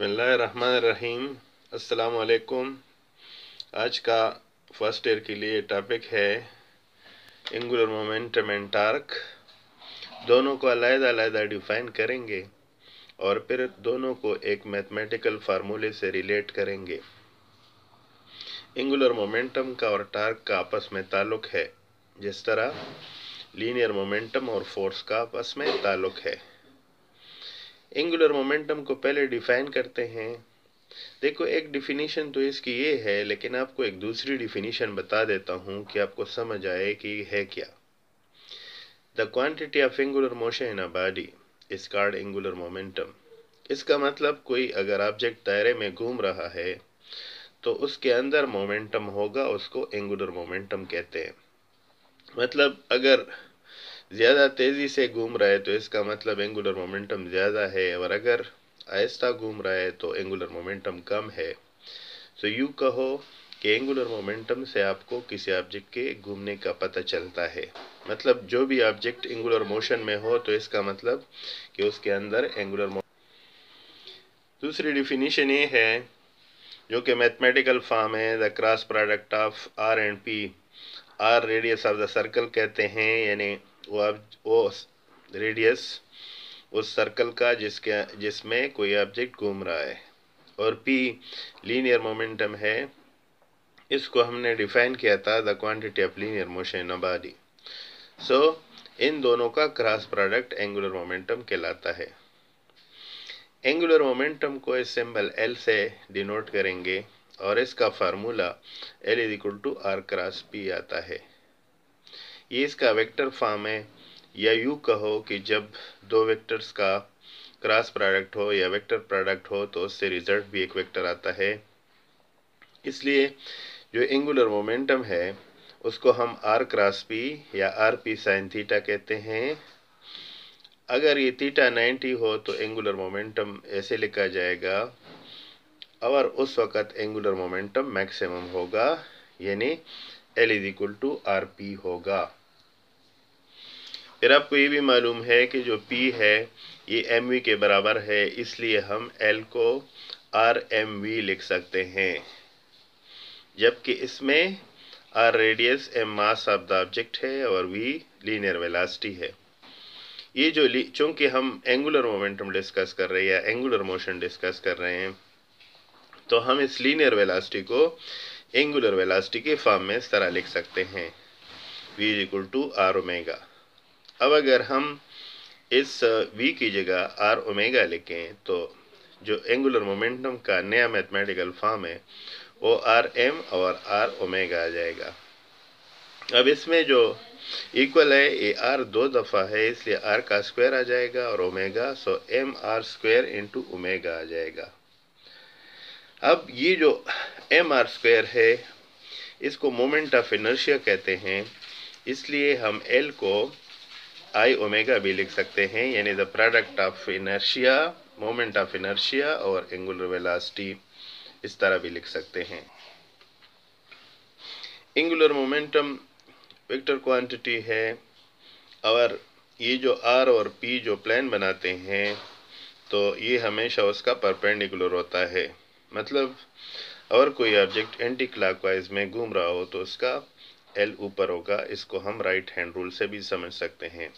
बसमीम असलकुम आज का फ़र्स्ट ईयर के लिए टॉपिक है एंगुलर मोमेंटम एंड टार्क दोनों को अलहदा डिफाइन करेंगे और फिर दोनों को एक मैथमेटिकल फार्मूले से रिलेट करेंगे। एंगुलर मोमेंटम का और टार्क का आपस में ताल्लुक है। जिस तरह लीनियर मोमेंटम और फोर्स का आपस में ताल्लुक है। एंगुलर मोमेंटम को पहले डिफाइन करते हैं। देखो, एक डिफिनीशन तो इसकी ये है, लेकिन आपको एक दूसरी डिफिनीशन बता देता हूँ कि आपको समझ आए कि है क्या। The quantity of angular motion in a body is called angular momentum इसका मतलब कोई अगर ऑब्जेक्ट दायरे में घूम रहा है तो उसके अंदर मोमेंटम होगा, उसको एंगुलर मोमेंटम कहते हैं। मतलब अगर ज़्यादा तेज़ी से घूम रहा है तो इसका मतलब एंगुलर मोमेंटम ज़्यादा है, और अगर आहिस्ता घूम रहा है तो एंगुलर मोमेंटम कम है। तो यू कहो कि एंगुलर मोमेंटम से आपको किसी ऑब्जेक्ट के घूमने का पता चलता है। मतलब जो भी ऑब्जेक्ट एंगुलर मोशन में हो तो इसका मतलब कि उसके अंदर एंगुलर दूसरी डिफिनीशन ये है, जो कि मैथमेटिकल फॉर्म है the cross product of R and P R radius of the circle कहते हैं, यानी वो वो रेडियस उस सर्कल का जिसके, जिसमें कोई ऑब्जेक्ट घूम रहा है। और पी लीनियर मोमेंटम है, इसको हमने डिफाइन किया था the quantity of linear motion in body so इन दोनों का क्रॉस प्रोडक्ट एंगुलर मोमेंटम कहलाता है। एंगुलर मोमेंटम को इस सिंबल एल से डिनोट करेंगे। और इसका formula L is equal to R cross P आता है। ये इसका वेक्टर फॉर्म है। या यू कहो कि जब दो वेक्टर्स का क्रॉस प्रोडक्ट हो या वेक्टर प्रोडक्ट हो तो उससे रिज़ल्ट भी एक वेक्टर आता है। इसलिए जो एंगुलर मोमेंटम है, उसको हम आर क्रॉस पी या आर पी साइन थीटा कहते हैं। अगर ये थीटा 90 हो तो एंगुलर मोमेंटम ऐसे लिखा जाएगा। और उस वक़्त एंगुलर मोमेंटम मैक्सिमम होगा, यानी L is equal to R P होगा। फिर आपको ये भी मालूम है कि जो पी है, ये एम वी के बराबर है, इसलिए हम एल को आर एम वी लिख सकते हैं। जबकि इसमें R radius M mass of the object है और वी लीनियर वेलासिटी है। ये जो चूँकि हम एंगुलर मोमेंटम डिस्कस कर रहे हैं या एंगुलर मोशन डिस्कस कर रहे हैं तो हम इस लीनियर वेलासिटी को एंगुलर वेलासिटी के फॉर्म में इस तरह लिख सकते हैं। V is equal to R omega अब अगर हम इस v की जगह आर ओमेगा लिखें तो जो एंगुलर मोमेंटम का नया मैथमेटिकल फॉर्म है, वो आर एम और आर ओमेगा आ जाएगा। अब इसमें जो इक्वल है, ये आर दो दफ़ा है, इसलिए आर का स्क्वायर आ जाएगा और omega so M R square into omega आ जाएगा। अब ये जो एम आर स्क्वायर है, इसको मोमेंट ऑफ़ इनर्शिया कहते हैं। इसलिए हम एल को आई ओमेगा भी लिख सकते हैं, यानी the product of inertia moment of inertia और एंगुलर वेलासिटी इस तरह भी लिख सकते हैं। एंगुलर मोमेंटम वेक्टर क्वांटिटी है। और ये जो आर और पी जो प्लान बनाते हैं तो ये हमेशा उसका परपेंडिकुलर होता है। मतलब और कोई ऑब्जेक्ट एंटी क्लॉकवाइज में घूम रहा हो तो उसका एल ऊपर होगा, इसको हम राइट हैंड रूल से भी समझ सकते हैं।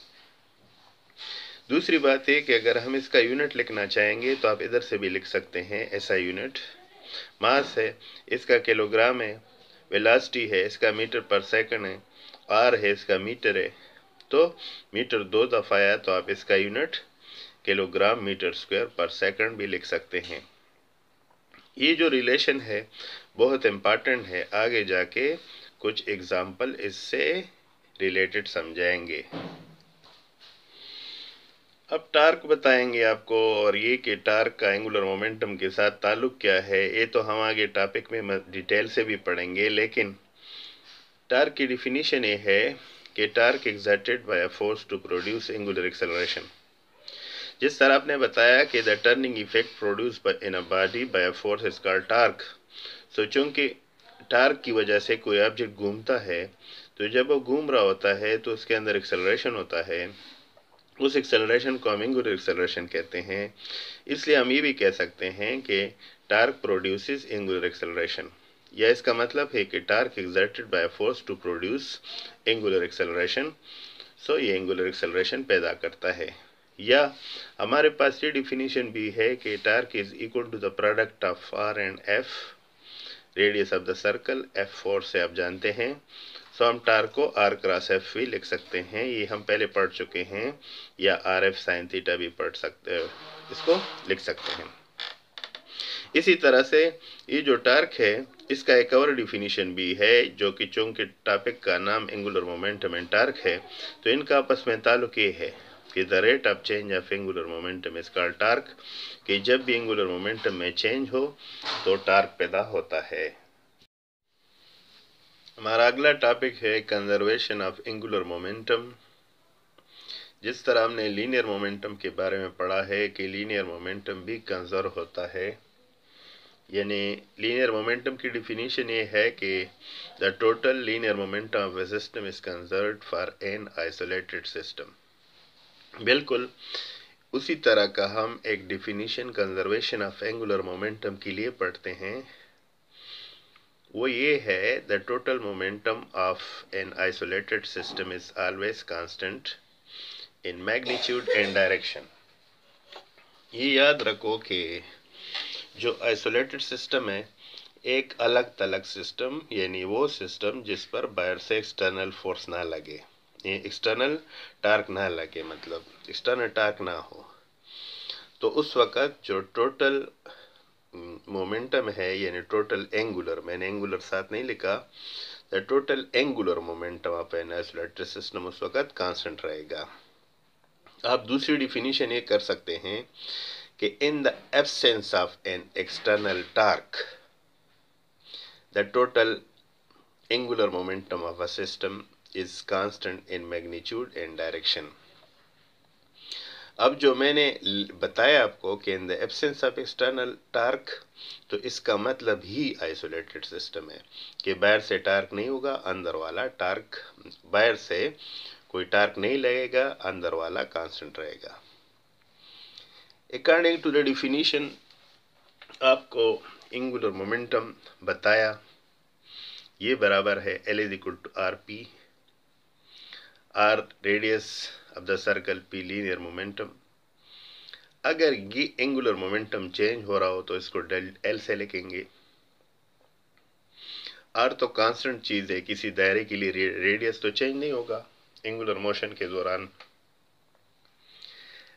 दूसरी बात है कि अगर हम इसका यूनिट लिखना चाहेंगे तो आप इधर से भी लिख सकते हैं ऐसा यूनिट मास है, इसका किलोग्राम है वेलासिटी है, इसका मीटर पर सेकंड है आर है, इसका मीटर है। तो मीटर दो दफ़ा आया तो आप इसका unit kilogram metre square per second भी लिख सकते हैं। ये जो रिलेशन है, बहुत इंपॉर्टेंट है। आगे जाके कुछ एग्ज़ाम्पल इससे रिलेटेड समझाएँगे। अब टार्क बताएँगे आपको, और ये कि टार्क का एंगुलर मोमेंटम के साथ ताल्लुक क्या है, ये तो हम आगे टॉपिक में डिटेल से भी पढ़ेंगे, लेकिन टार्क की डिफिनीशन ये है कि torque exerted by a force to produce angular acceleration जिस तरह आपने बताया कि the turning effect produce in a body by a force is torque so चूँकि टार्क की वजह से कोई ऑब्जेक्ट घूमता है तो जब वो घूम रहा होता है तो उसके अंदर एक्सेलरेशन होता है। उस एक्सेलरेशन को हम एंगुलर एक्सेलरेशन कहते हैं। इसलिए हम ये भी कह सकते हैं कि टार्क प्रोड्यूसेस एंगुलर एक्सेलरेशन या इसका मतलब है कि torque exerted by force to produce angular acceleration so ये एंगुलर एक्सेलरेशन पैदा करता है। या हमारे पास ये डिफिनीशन भी है कि torque is equal to the product of R and F radius of the circle F force से आप जानते हैं। सो हम टार को आर क्रॉस एफ़ भी लिख सकते हैं। ये हम पहले पढ़ चुके हैं, या आर एफ़ साइन थीटा भी पढ़ सकते इसको लिख सकते हैं। इसी तरह से ये जो टार्क है, इसका एक और डिफिनीशन भी है, जो कि चूँकि टॉपिक का नाम एंगुलर मोमेंटम एंड टार्क है तो इनका आपस में ताल्लुक ये है। कि the rate of change of angular momentum is called torque कि जब भी एंगुलर मोमेंटम में चेंज हो तो टार्क पैदा होता है। हमारा अगला टॉपिक है कंजर्वेशन ऑफ़ एंगुलर मोमेंटम जिस तरह हमने लीनियर मोमेंटम के बारे में पढ़ा है कि लीनियर मोमेंटम भी कंजर्व होता है। यानी लीनियर मोमेंटम की डिफिनीशन ये है कि the total linear momentum of system is conserve for an isolated system बिल्कुल। उसी तरह का हम एक definition conservation of angular momentum के लिए पढ़ते हैं। वो ये है the total momentum of an isolated system is always constant in magnitude and direction ये याद रखो कि जो आइसोलेटेड सिस्टम है, एक अलग तलग सिस्टम यानी वो सिस्टम जिस पर बाहर से एक्सटर्नल फोर्स ना लगे। एक्सटर्नल टार्क ना लगे मतलब एक्सटर्नल टार्क ना हो। तो उस वक़्त जो टोटल मोमेंटम है, यानी टोटल एंगुलर मैंने एंगुलर साथ नहीं लिखा the total angular momentum of an system उस वक़्त कांस्टेंट रहेगा। आप दूसरी डिफिनीशन ये कर सकते हैं कि in the absence of an external torque the total angular momentum of a system is constant in magnitude and direction. अब जो मैंने बताया आपको कि in the absence of external torque तो इसका मतलब ही आइसोलेटेड सिस्टम है कि बाहर से टार्क नहीं होगा, अंदर वाला टार्क बाहर से कोई टार्क नहीं लगेगा, अंदर वाला कांस्टेंट रहेगा। अकॉर्डिंग टू द डिफिनीशन आपको इंगुलर मोमेंटम बताया, ये बराबर है L is equal to R P R radius of the circle P linear momentum अगर ये एंगुलर मोमेंटम चेंज हो रहा हो तो इसको डेल एल से लिखेंगे। आर तो कांस्टेंट चीज़ है, किसी दायरे के लिए रेडियस तो चेंज नहीं होगा एंगुलर मोशन के दौरान।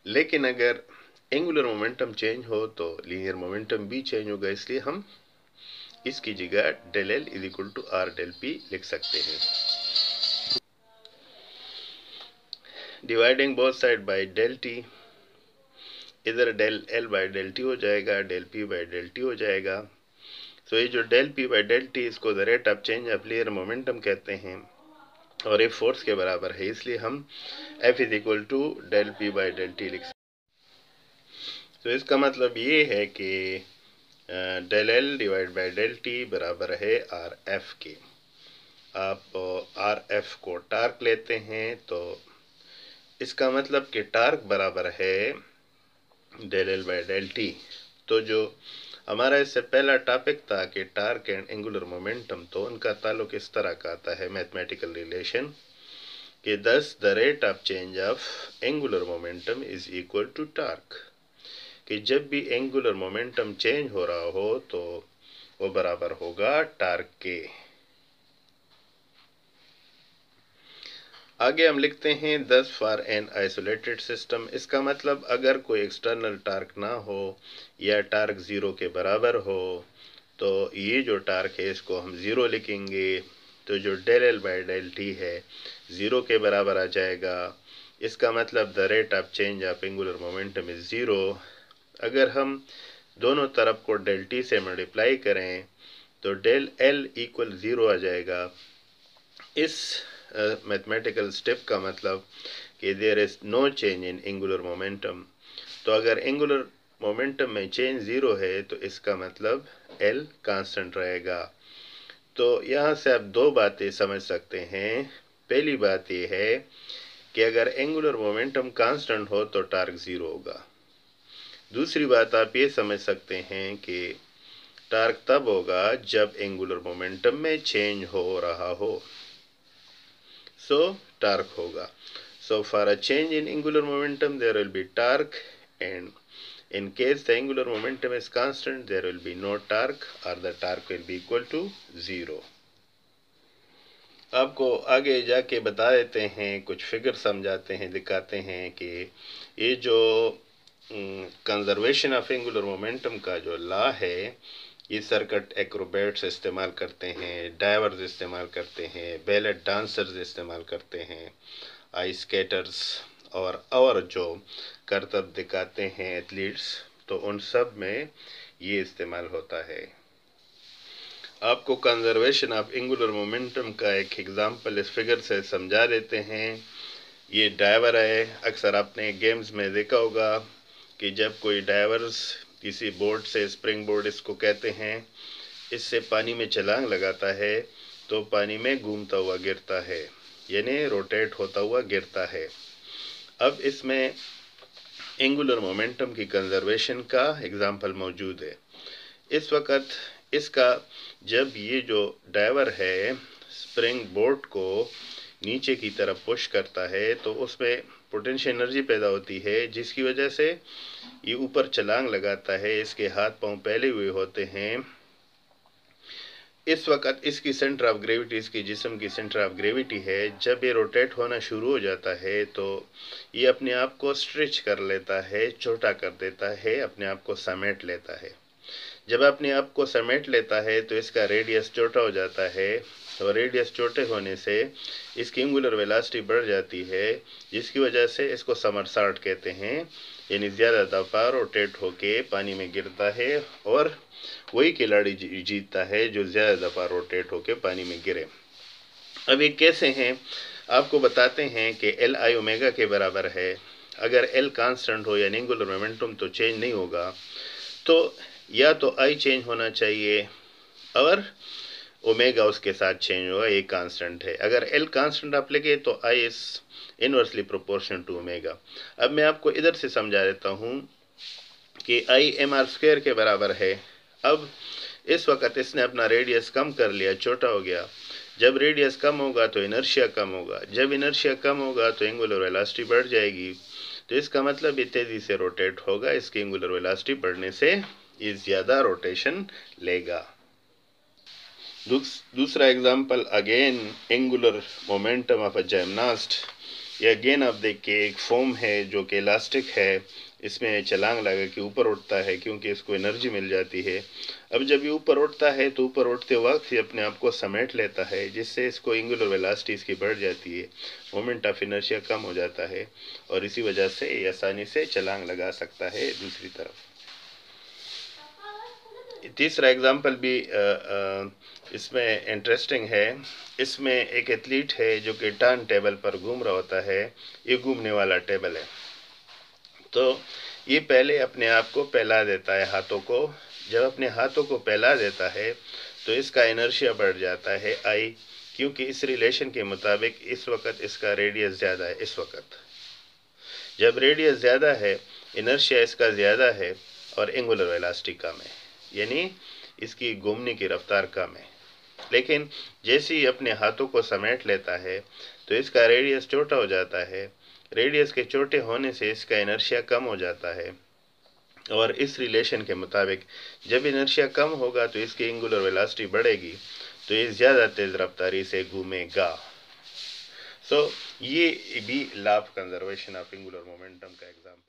लेकिन अगर एंगुलर मोमेंटम चेंज हो तो लीनियर मोमेंटम भी चेंज होगा, इसलिए हम इसकी जगह del L is equal to R del P लिख सकते हैं। Dividing both side by del T इधर del L by del T हो जाएगा del P by del T हो जाएगा। तो ये जो del P by del T इसको the rate of change of layer momentum कहते हैं। और ये फोर्स के बराबर है इसलिए हम F is equal to del P by del T लिख सकते तो so, इसका मतलब ये है कि del L divide by del T बराबर है आर एफ़ के। आप आर एफ़ को टार्क लेते हैं तो इसका मतलब कि टार्क बराबर है del L by del T तो जो हमारा इससे पहला टॉपिक था कि टार्क एंड एंगुलर मोमेंटम तो उनका ताल्लुक इस तरह का आता है मैथमेटिकल रिलेशन कि thus the rate of change of angular momentum is equal to torque कि जब भी एंगुलर मोमेंटम चेंज हो रहा हो तो वो बराबर होगा टार्क के। आगे हम लिखते हैं दस फॉर एन आइसोलेटेड सिस्टम इसका मतलब अगर कोई एक्सटर्नल टार्क ना हो, या टार्क ज़ीरो के बराबर हो तो ये जो टार्क है, इसको हम ज़ीरो लिखेंगे। तो जो del L by del T है ज़ीरो के बराबर आ जाएगा। इसका मतलब the rate of change of angular momentum is zero अगर हम दोनों तरफ़ को डेल टी से मल्टीप्लाई करें तो डेल एल इक्वल ज़ीरो आ जाएगा। इस मैथमेटिकल स्टेप का मतलब कि there is no change in angular momentum तो अगर एंगुलर मोमेंटम में चेंज ज़ीरो है तो इसका मतलब एल कांस्टेंट रहेगा तो यहाँ से आप दो बातें समझ सकते हैं पहली बात यह है कि अगर एंगुलर मोमेंटम कांस्टेंट हो तो टार्क ज़ीरो होगा दूसरी बात आप ये समझ सकते हैं कि टार्क तब होगा जब एंगुलर मोमेंटम में चेंज हो रहा हो so, टार्क होगा so for a change in angular momentum there will be torque and In case the angular momentum is constant, there will be no torque or the torque will be equal to zero. आपको आगे जाके बता देते हैं कुछ figure समझाते हैं दिखाते हैं कि ये जो कंजर्वेशन ऑफ़ एंगुलर मोमेंटम का जो लॉ है ये सर्कट एक्रोबेट्स इस्तेमाल करते हैं डाइवर्स इस्तेमाल करते हैं बैलेट डांसर्स इस्तेमाल करते हैं आइस स्केटर्स और और जो करतब दिखाते हैं एथलीट्स तो उन सब में ये इस्तेमाल होता है। आपको कंजर्वेशन ऑफ़ एंगुलर मोमेंटम का एक एग्जांपल इस फिगर से समझा देते हैं। ये डाइवर है, अक्सर आपने गेम्स में देखा होगा कि जब कोई डाइवर्स किसी बोर्ड से स्प्रिंग बोर्ड इसको कहते हैं, इससे पानी में छलांग लगाता है तो पानी में घूमता हुआ गिरता है, यानी रोटेट होता हुआ गिरता है। अब इसमें एंगुलर मोमेंटम की कंजर्वेशन का एग्ज़ाम्पल मौजूद है। इस वक्त इसका, जब ये जो डाइवर है स्प्रिंग बोर्ड को नीचे की तरफ़ पुश करता है तो उसमें पोटेंशियल एनर्जी पैदा होती है, जिसकी वजह से ये ऊपर चलांग लगाता है, इसके हाथ पाँव पहले हुए होते हैं। इस वक्त इसकी सेंटर ऑफ़ ग्रेविटी इसकी जिसम की सेंटर ऑफ़ ग्रेविटी है। जब ये रोटेट होना शुरू हो जाता है तो ये अपने आप को स्ट्रेच कर लेता है, छोटा कर देता है, अपने आप को समेट लेता है। जब अपने आप को समेट लेता है तो इसका रेडियस छोटा हो जाता है। और रेडियस छोटे होने से इसकी एंगुलर वेलासिटी बढ़ जाती है, जिसकी वजह से इसको समर साल्ट कहते हैं। यानी ज़्यादा दफ़ा रोटेट होके पानी में गिरता है और वही खिलाड़ी जीतता है जो ज़्यादा दफ़ा रोटेट होके पानी में गिरे। अब ये कैसे हैं? आपको बताते हैं कि एल आई ओमेगा के बराबर है। अगर एल कांस्टेंट हो यानी एंगुलर मोमेंटम तो चेंज नहीं होगा। तो या तो आई चेंज होना चाहिए और ओमेगा उसके साथ चेंज होगा ये कांस्टेंट है। अगर एल कांस्टेंट आप लेके तो I is inversely proportion to omega अब मैं आपको इधर से समझा देता हूँ कि आई एम आर स्क्वेयर के बराबर है। अब इस वक्त इसने अपना रेडियस कम कर लिया, छोटा हो गया। जब रेडियस कम होगा तो इनर्शिया कम होगा। जब इनर्शिया कम होगा तो एंगुलर वेलासिटी बढ़ जाएगी। तो इसका मतलब ये तेज़ी से रोटेट होगा, इसकी एंगुलर वेलासिटी बढ़ने से ये ज़्यादा रोटेशन लेगा। दूसरा example again angular momentum of a gymnast ये अगेन आप देख के एक फोम है जो कि इलास्टिक है। इसमें चलांग लगा के ऊपर उठता है क्योंकि इसको एनर्जी मिल जाती है। अब जब ये ऊपर उठता है तो ऊपर उठते वक्त ये अपने आप को समेट लेता है, जिससे इसको एंगुलर वेलासिटी इसकी बढ़ जाती है। मोमेंट ऑफ़ इनर्शिया कम हो जाता है और इसी वजह से ये आसानी से चलांग लगा सकता है दूसरी तरफ़। तीसरा एग्ज़ाम्पल भी इसमें इंटरेस्टिंग है। इसमें एक एथलीट है जो कि टर्न टेबल पर घूम रहा होता है। ये घूमने वाला टेबल है। तो ये पहले अपने आप को फैला देता है हाथों को। जब अपने हाथों को फैला देता है तो इसका इनर्शिया बढ़ जाता है। आई क्योंकि इस रिलेशन के मुताबिक इस वक्त इसका रेडियस ज़्यादा है, इस वक्त। जब रेडियस ज़्यादा है इनर्शिया इसका ज़्यादा है और एंगुलर वेलासिटी कम है। यानी इसकी घूमने की रफ्तार कम है। लेकिन जैसे ही अपने हाथों को समेट लेता है तो इसका रेडियस छोटा हो जाता है। रेडियस के छोटे होने से इसका इनर्शिया कम हो जाता है। और इस रिलेशन के मुताबिक जब इनर्शिया कम होगा तो इसकी एंगुलर वेलासिटी बढ़ेगी तो ये ज़्यादा तेज़ रफ्तारी से घूमेगा। सो so, ये भी law conservation of angular momentum का एग्जांपल है।